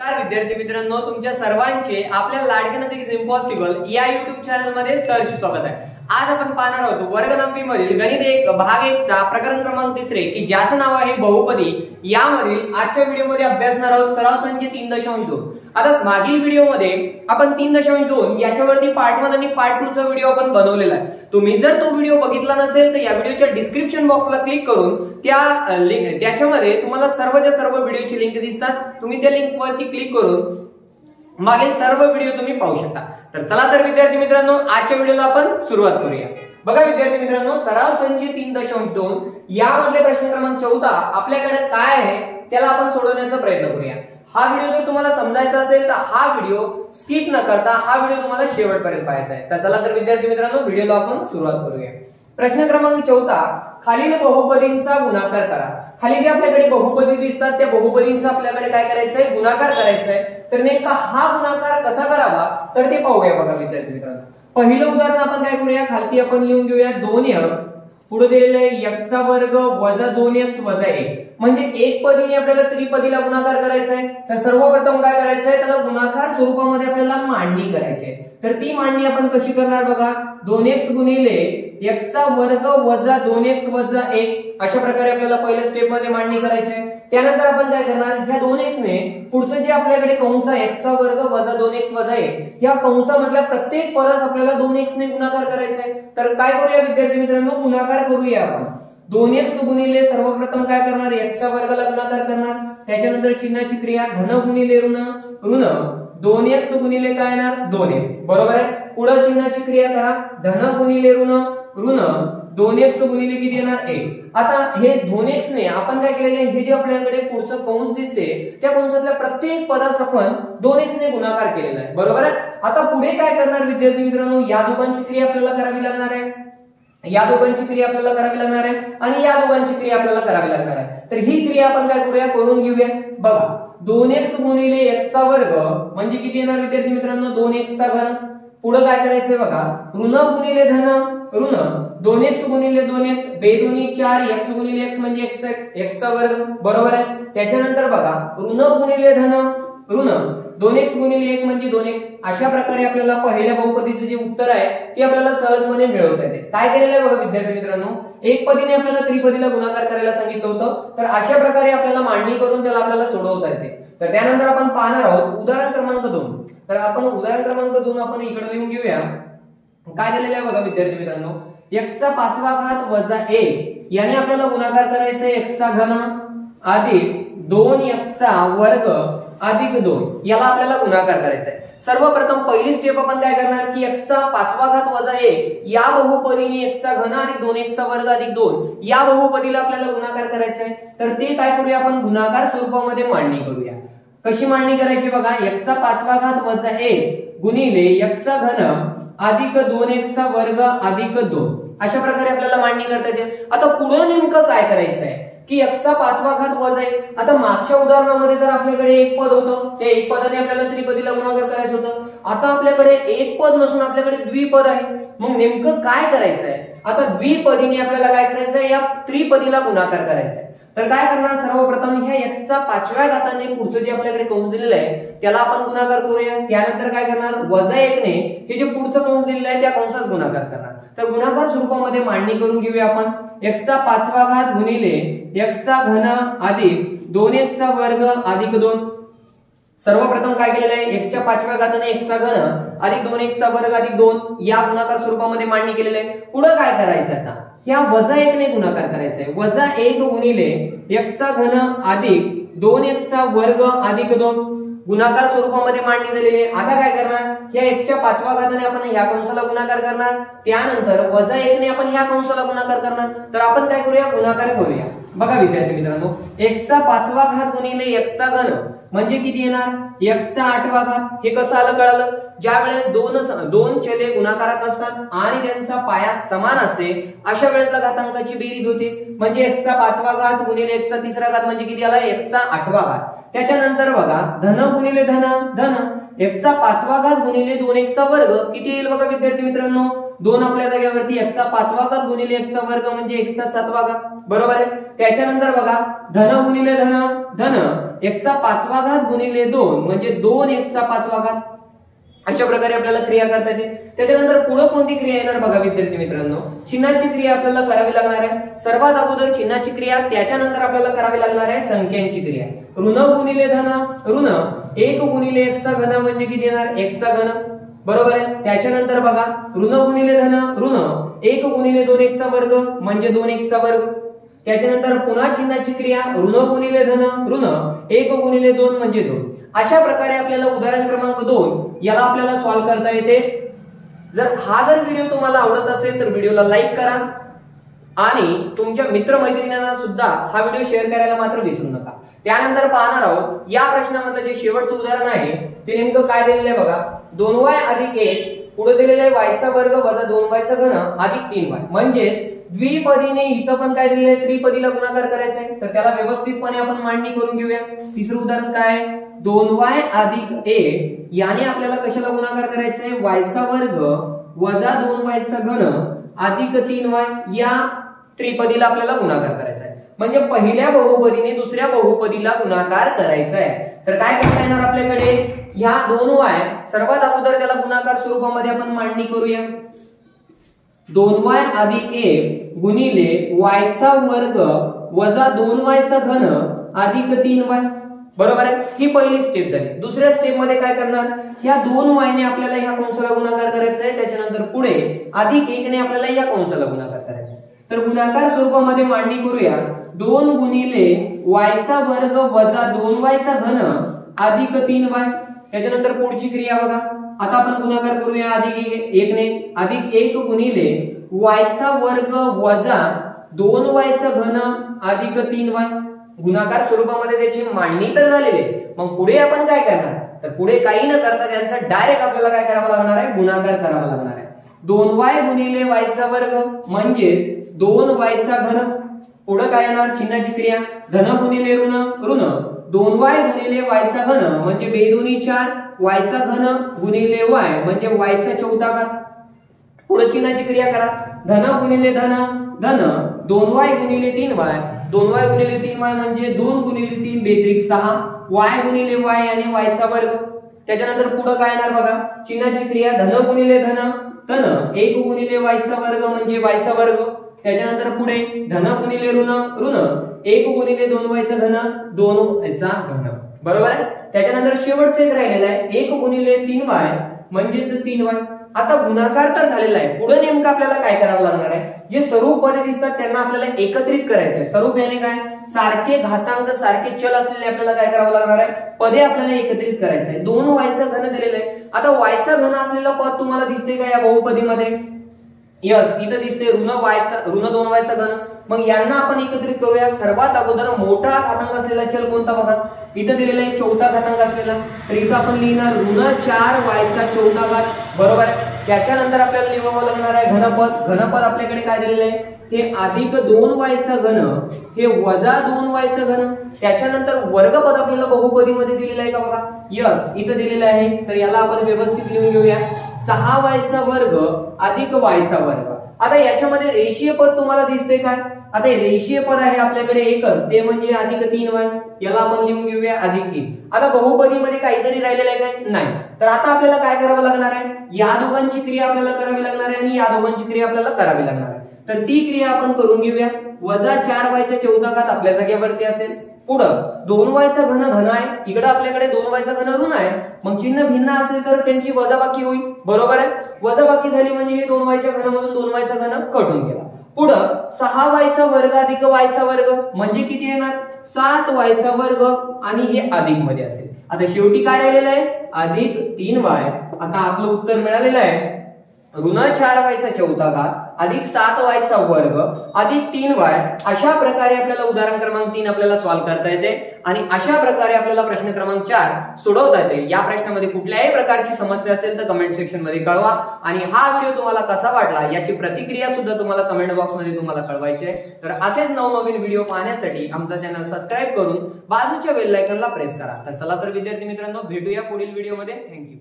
तर विद्यार्थी मित्रांनो तुमच्या सर्वांचे आपल्या लाडके नदी इम्पॉसिबल या युट्यूब चॅनलमध्ये सहर्ष स्वागत आहे. आज आपण पाहणार आहोत वर्ग मधील गणित एक भाग एक चा प्रकरण क्रमांक तिसरे की ज्याचं नाव आहे बहुपदी. यामधील आजच्या व्हिडिओमध्ये अभ्यासणार आहोत सराव संख्या तीन दशांश दोन. आता मागील व्हिडिओमध्ये आपण तीन दशांश दोन याच्यावरती पार्ट वन आणि पार्ट टू चा व्हिडिओ आपण बनवलेला आहे. तुम्ही जर तो व्हिडिओ बघितला नसेल तर या व्हिडिओच्या डिस्क्रिप्शन बॉक्सला क्लिक करून त्या त्याच्यामध्ये तुम्हाला सर्वच्या सर्व व्हिडिओची लिंक दिसतात. तुम्ही त्या लिंक वरती क्लिक करून मागील सर्व व्हिडिओ तुम्ही पाहू शकता. तर चला तर विद्यार्थी मित्रांनो आजच्या व्हिडिओला आपण सुरुवात करूया. बघा विद्यार्थी मित्रांनो सराव संजी तीन दशांश दोन यामधले प्रश्न क्रमांक चौदा आपल्याकडे काय आहे त्याला आपण सोडवण्याचा प्रयत्न करूया. हा व्हिडिओ जर तुम्हाला समजायचा असेल तर हा व्हिडिओ स्किप न करता हा व्हिडिओ तुम्हाला शेवटपर्यंत पाहायचा आहे. तर चला तर विद्यार्थी मित्रांनो व्हिडिओला आपण सुरुवात करूया. प्रश्न क्रमांक चौथा खालील बहुपदींचा गुणाकार करा. खाली जे आपल्याकडे बहुपदी दिसतात त्या बहुपदींचा आपल्याकडे काय करायचंय? गुणाकार करायचा आहे तर नेमका हा गुणाकार कसा करावा? तर ते पाहूया बघा विद्यार्थी मित्रांनो. पहिलं उदाहरण आपण काय करूया? खालती आपण लिहून घेऊया दोन एक्स पुढे दिलेलं आहे एक्सचा वर्ग वजा दोन एक्स वजा एक. म्हणजे एक पदीने आपल्याला त्रिपदीला गुणाकार करायचा आहे तर सर्वप्रथम काय करायचंय? त्याला गुणाकार स्वरूपामध्ये आपल्याला मांडणी करायची आहे. तर ती मांडणी आपण कशी करणार बघा? दोन एक्स गुणिले एक्सचा वर्ग वजा दोन एक्स वजा एक. अशा प्रकारे आपल्याला पहिल्या स्टेपमध्ये मांडणी करायची आहे. त्यानंतर आपण काय करणार? ह्या दोन एक्स ने पुढचं जे आपल्याकडे कंस आहे एक्सचा वर्ग वजा दोन एक्स वजा एक या कंसामधल्या प्रत्येक पदास आपल्याला दोन एक्स ने गुणाकार करायचा आहे. तर काय करूया विद्यार्थी मित्रांनो? गुणाकार करूया आपण. दोन एक्स गुणिले सर्वप्रथम काय करणार? एक्सच्या वर्गाला गुणाकार करणार. त्याच्यानंतर चिन्हाची क्रिया घन गुणिले ऋण. ऋण. दोन एक्स गुणिले काय येणार? दोन एक्स बरोबर आहे? पुढे चिन्हाची क्रिया करा. धन गुणिले ऋण. ऋण दोन एक्स गुणिले किती येणार? एक. आता हे दोन एक्स ने आपण काय केलेले हे जे आपल्याकडे पुढचं कंस दिसते त्या कंसातल्या प्रत्येक पदास आपण दोन एक्स ने गुणाकार केलेला आहे. बरोबर आहे? आता पुढे काय करणार विद्यार्थी मित्रांनो? या दोघांची क्रिया आपल्याला करावी लागणार आहे. या दोघांची क्रिया आपल्याला करावी लागणार आहे आणि या दोघांची क्रिया आपल्याला करावी लागणार आहे. तर ही क्रिया आपण काय करूया? करून घेऊया. बघा दोन एक्स गुणिले एक्सचा वर्ग म्हणजे किती येणार विद्यार्थी मित्रांनो? दोन एक्सचा घन. पुढे काय करायचंय बघा? ऋण गुणिले धन. ऋण. दोन एक्स गुणिले दोन एक्स बे दोन्ही चार एक्स गुणिले एक्स म्हणजे एक्स एक्सचा वर्ग. बरोबर आहे? त्याच्यानंतर बघा ऋण गुणिले धन. ऋण. दोन एक्स गुणिले एक म्हणजे दोन एक्स अशा प्रकारे आपल्याला पहिल्या बहुपदीचं जे उत्तर आहे ते आपल्याला सहजपणे मिळवता येते. काय केलेलं आहे बघा विद्यार्थी मित्रांनो? एक पदीने आपल्याला त्रिपदीला गुणाकार करायला सांगितलं होतं. तर अशा प्रकारे आपल्याला मांडणी करून त्याला आपल्याला सोडवता येते. तर त्यानंतर आपण पाहणार आहोत उदाहरण क्रमांक दोन. तर आपण उदाहरण क्रमांक दोन आपण इकडे लिहून घेऊया. काय केलेलं आहे बघा विद्यार्थी मित्रांनो? एक्सचा पाचवा घात वजा एक याने आपल्याला गुणाकार करायचा एक्सचा घन अधिक दोन एक्सचा वर्ग अधिक दोन. याला आपल्याला गुणाकार करायचा आहे. सर्वप्रथम पहिली स्टेप आपण काय करणार? की एक्सचा पाचवा घात वजा एक या बहुपदीने एक्सचा घन अधिक दोन एक्सचा वर्ग अधिक दोन या बहुपदीला आपल्याला गुणाकार करायचा आहे. तर ते काय करूया आपण? गुणाकार स्वरूपामध्ये मांडणी करूया. कशी मांडणी करायची बघा? एक्सचा पाचवा घात वजा एक गुणिले एक्सचा घन अधिक दोन एक्सचा वर्ग अधिक दोन. अशा प्रकारे आपल्याला मांडणी करता येते. आता पुढे नेमकं काय करायचं आहे की एक्सचा पाचवा घात वजा एक आता मागच्या उदाहरणामध्ये तर आपल्याकडे एक पद होतं. त्या एक पदाने आपल्याला त्रिपदीला गुणाकार करायचं होतं. आता आपल्याकडे एक पद नसून आपल्याकडे द्विपद आहे. मग नेमकं काय करायचं आहे आता द्विपदीने आपल्याला काय करायचं आहे या त्रिपदीला गुणाकार करायचा आहे तर काय करणार? सर्वप्रथम ह्या एक्सचा पाचव्या घाताने पुढचं जे आपल्याकडे कंस दिलेलं आहे त्याला आपण गुणाकार करूया. त्यानंतर काय करणार? वजा एकने हे जे पुढचं कंस दिलेलं आहे त्या कंसात गुणाकार करणार. तर गुणाकार स्वरूपामध्ये मांडणी करून घेऊया आपण. एक्सचा पाचवा घात गुणिले एक्सचा घन अधिक दोन एक्सचा वर्ग अधिक दोन. सर्वप्रथम काय केलेलं आहे? एक्सच्या पाचव्या घाताने एक्सचा घन अधिक दोन एक्सचा वर्ग अधिक दोन या गुणाकार स्वरूपामध्ये मांडणी केलेली आहे. पुढे काय करायचं आता? ह्या वजा एकने गुणाकार करायचा आहे वजा एक गुणिले एक्सचा घन अधिक दोन एक्सचा वर्ग अधिक दोन. गुणाकार स्वरूपामध्ये मांडणी झालेली आहे. आता काय करणार? या एक्सच्या पाचव्या घाताने आपण ह्या कंसाला गुणाकार करणार. त्यानंतर वजा एकने आपण ह्या कंसाला गुणाकार करणार. तर आपण काय करूया? गुणाकार करूया. बघा विद्यार्थी मित्रांनो एक्सचा पाचवा घात गुणिले एक्सचा घन. म्हणजे किती येणार? एक्सचा आठवा घात. हे कसं आलं कळालं? ज्या वेळेस दोन दोन चले गुणाकारात असतात आणि त्यांचा पाया समान असते अशा वेळेसला घातांकाची बेरीज होते. म्हणजे एक्सचा पाचवा घात गुणिले एक्सचा तिसरा घात म्हणजे किती आला? एक्सचा आठवा घात. त्याच्यानंतर बघा धन गुणिले धन धन. एक्सचा पाचवा घात गुणिले दोन एक्सचा वर्ग. किती येईल बघा विद्यार्थी मित्रांनो? दोन आपल्या जागेवरती एक्सचा पाचवा घात गुणिले एक्सचा वर्ग म्हणजे एक्सचा सातवा घात बरोबर आहे? त्याच्यानंतर बघा धन गुणिले धन धन एक्सचा पाचवा घात गुणिले दोन म्हणजे दोन एक्सचा पाचवा घात. अशा प्रकारे आपल्याला क्रिया करता येते. त्याच्यानंतर पुढे कोणती क्रिया येणार बघा विद्यार्थी मित्रांनो? चिन्हाची क्रिया आपल्याला करावी लागणार आहे. सर्वात अगोदर चिन्हाची क्रिया त्याच्यानंतर आपल्याला करावी लागणार आहे संख्यांची क्रिया. ऋण गुणिले धन ऋण एक गुणिले एक्सचा घन म्हणजे किती येणार? एक्सचा घन. बरोबर आहे? त्याच्यानंतर बघा ऋण गुणिले धन ऋण. एक गुणिले दोन एकचा वर्ग म्हणजे दोन एकचा वर्ग. त्याच्यानंतर पुन्हा चिन्हाची क्रिया ऋण गुणिले धन ऋण. एक गुणिले दोन म्हणजे दोन. अशा प्रकारे आपल्याला उदाहरण क्रमांक दोन याला आपल्याला सॉल्व्ह करता येते. जर हा जर व्हिडिओ तुम्हाला आवडत असेल तर व्हिडिओला लाईक करा. आणि तुमच्या मित्रमैत्रिणींना सुद्धा हा व्हिडिओ शेअर करायला मात्र विसरू नका. त्यानंतर पाहणार आहोत या प्रश्नामधलं जे शेवटचं उदाहरण आहे ते नेमकं काय दिलेलं आहे बघा. दोन वाय अधिक एक पुढे दिलेलं आहे वायचा वर्ग वजा दोन वायचा घन अधिक तीन वाय. म्हणजेच द्विपदीने इथं पण काय दिलेलं आहे? त्रिपदीला गुणाकार करायचा आहे. तर त्याला व्यवस्थितपणे आपण मांडणी करून घेऊया. तिसरं उदाहरण काय दोन वाय अधिक एक याने आपल्याला कशाला गुणाकार करायचा आहे? वायचा वर्ग वजा दोन वायचा घन अधिक तीन वाय या त्रिपदीला आपल्याला गुणाकार करायचा आहे. म्हणजे पहिल्या बहुपदीने दुसऱ्या बहुपदीला गुणाकार करायचा आहे तर काय करता येणार आपल्याकडे? ह्या दोन वाय सर्वात अगोदर त्याला गुणाकार स्वरूपामध्ये आपण मांडणी करूया. दोन वाय अधिक एक गुणिले वायचा वर्ग वजा दोन वायचा घन अधिक तीन वाय. बरोबर आहे? ही पहिली स्टेप झाली. दुसऱ्या स्टेपमध्ये काय करणार? ह्या दोन वायने आपल्याला ह्या कंसाला गुणाकार करायचा आहे त्याच्यानंतर पुढे अधिक एकने आपल्याला या कंसाला गुणाकार करायचा तर गुणाकार स्वरूपामध्ये मांडणी करूया. दोन गुणिले वायचा वर्ग वजा दोन वायचा घन अधिक तीन वाय त्याच्यानंतर पुढची क्रिया बघा. आता आपण गुणाकार करूया अधिक एकने. अधिक एक गुणिले वायचा वर्ग वजा दोन वायचा घन अधिक तीन वाय गुणाकार स्वरूपामध्ये त्याची मांडणी तर झालेली आहे. मग पुढे आपण काय करणार? तर पुढे काही न करता त्यांचा डायरेक्ट आपल्याला काय करावं लागणार आहे? गुणाकार करावा लागणार आहे. दोन वाय गुणिले वायचा वर्ग. म्हणजेच दोन वायचा घन. पुढं काय येणार? चिन्हाची क्रिया. धन गुणिले ऋण ऋण. दोन वाय गुणिले वायचा घन म्हणजे बेदोनी चार. वायचा घन गुणिले वाय म्हणजे वायचा चौथा घात पुढे चिन्हाची क्रिया करा. धन गुणिले धन धन. दोन वाय गुणिले तीन वाय. दोन वाय गुणिले तीन वाय म्हणजे दोन गुणिले तीन बेत्रिक सहा. वाय गुणिले वाय आणि वायचा वर्ग. त्याच्यानंतर पुढे काय येणार बघा? चिन्हाची क्रिया धन गुणिले धन धन. एक गुणिले वायचा वर्ग म्हणजे वायचा वर्ग. त्याच्यानंतर पुढे धन गुणिले ऋण. ऋण एक गुणिले दोन वायचा धन दोन व्हायचा घन. बरोबर? आहे त्याच्यानंतर शेवटचं एक राहिलेलं आहे. एक गुणिले तीन वाय म्हणजेच तीन वाय. आता गुणाकार तर झालेला आहे. पुढे नेमकं आपल्याला काय करावं लागणार आहे? जे स्वरूप पदे दिसतात त्यांना आपल्याला एकत्रित करायचे स्वरूप याने काय? सारखे घातांक सारखे चल असलेले आपल्याला काय करावं लागणार आहे? पदे आपल्याला एकत्रित करायचे दोन वायचं घन दिलेलं आहे. आता वायचा घन असलेलं पद तुम्हाला दिसते का या बहुपदीमध्ये? यस इथं दिसते ऋण वायचा ऋण दोन वायचा घन. मग यांना आपण एकत्रित करूया. सर्वात अगोदर मोठा घातांक असलेला चल कोणता बघा. इथं दिलेला आहे चौथा घातांक असलेला. तर इथं आपण लिहिणार ऋण चार वायचा चौथा घात. बरोबर आहे? त्याच्यानंतर आपल्याला लिहावं लागणार आहे घनपद. घनपद आपल्याकडे काय दिलेलं आहे? हे अधिक दोन वायचं घन. हे वजा दोन वायचं घन. त्याच्यानंतर वर्गपद आपल्याला बहुपदीमध्ये दिलेलं आहे का बघा? यस इथं दिलेलं आहे. तर याला आपण व्यवस्थित लिहून घेऊया. सहा वायचा वर्ग अधिक वायचा वर्ग. आता याच्यामध्ये रेषीय पद तुम्हाला दिसते काय? आता हे रेषीय पद आहे आपल्याकडे एकच. ते म्हणजे अधिक तीन वाय. याला आपण लिहून घेऊया अधिक तीन. आता बहुपदीमध्ये काहीतरी राहिलेलं आहे काय? नाही. तर आता आपल्याला काय करावं लागणार आहे? या दोघांची क्रिया आपल्याला करावी लागणार आहे आणि या दोघांची क्रिया आपल्याला करावी लागणार आहे. तर ती क्रिया आपण करून घेऊया. वजा चार वायचा चौदा घात आपल्या जागेवरती असेल. पुढं दोन वायचा घन घन आहे. इकडे आपल्याकडे दोन वायचा घन ऋण आहे. मग चिन्ह भिन्न असेल तर त्यांची वजाबाकी होईल. बरोबर आहे? वजाबाकी झाली म्हणजे हे दोन वायच्या घनामधून दोन वायचा घन कटून गेला. पुढं सहा वायचा वर्ग अधिक वायचा वर्ग म्हणजे किती येणार? सात वायचा वर्ग आणि हे अधिकमध्ये असेल. आता शेवटी काय राहिलेलं आहे? अधिक तीन वाय. आता आपलं उत्तर मिळालेलं आहे. ऋण चार वायचा चौथा घात अधिक सात वायचा वर्ग अधिक तीन वाय अशा प्रकारे आपल्याला उदाहरण क्रमांक तीन आपल्याला सॉल्व्ह करता येते. आणि अशा प्रकारे आपल्याला प्रश्न क्रमांक चार सोडवता येते. या प्रश्नामध्ये कुठल्याही प्रकारची समस्या असेल तर कमेंट सेक्शनमध्ये कळवा. आणि हा व्हिडिओ तुम्हाला कसा वाटला याची प्रतिक्रिया सुद्धा तुम्हाला कमेंट बॉक्समध्ये तुम्हाला कळवायची आहे. तर असेच नवनवीन व्हिडिओ पाहण्यासाठी आमचा चॅनल सबस्क्राईब करून बाजूच्या बेल आयकॉनला प्रेस करा. तर चला तर विद्यार्थी मित्रांनो भेटूया पुढील व्हिडिओमध्ये थँक्यू